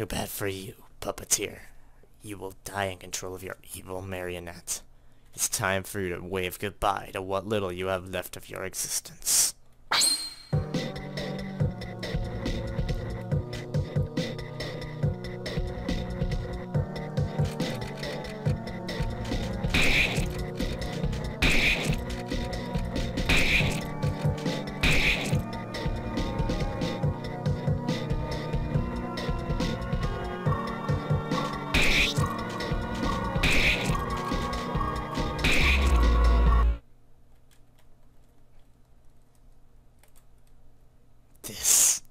Too bad for you, puppeteer. You will die in control of your evil marionette. It's time for you to wave goodbye to what little you have left of your existence. This.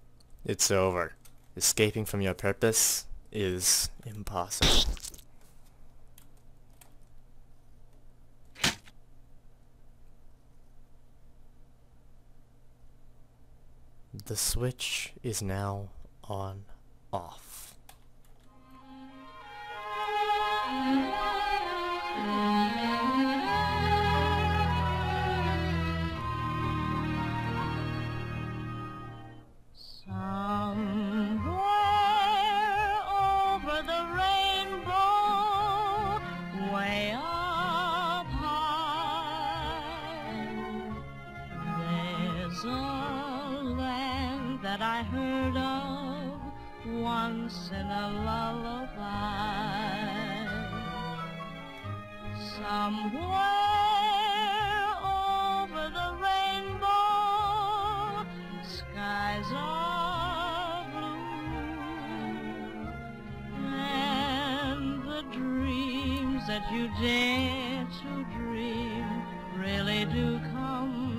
It's over. Escaping from your purpose is impossible. The switch is now on off. A land that I heard of once in a lullaby. Somewhere over the rainbow, skies are blue, and the dreams that you dare to dream really do come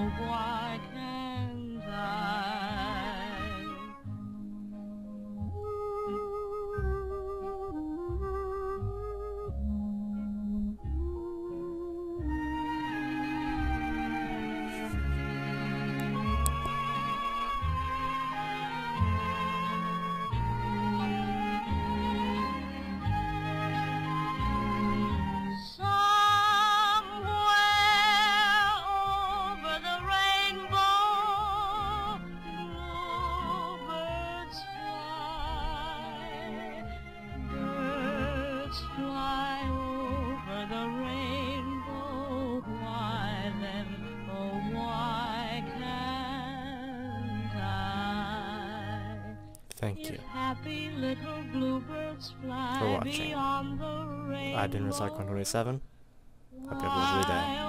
then, oh, why Thank you. Happy little bluebirds fly For watching. beyond the rainbow. I've been Rezzarkk 127. Hope you have a lovely day.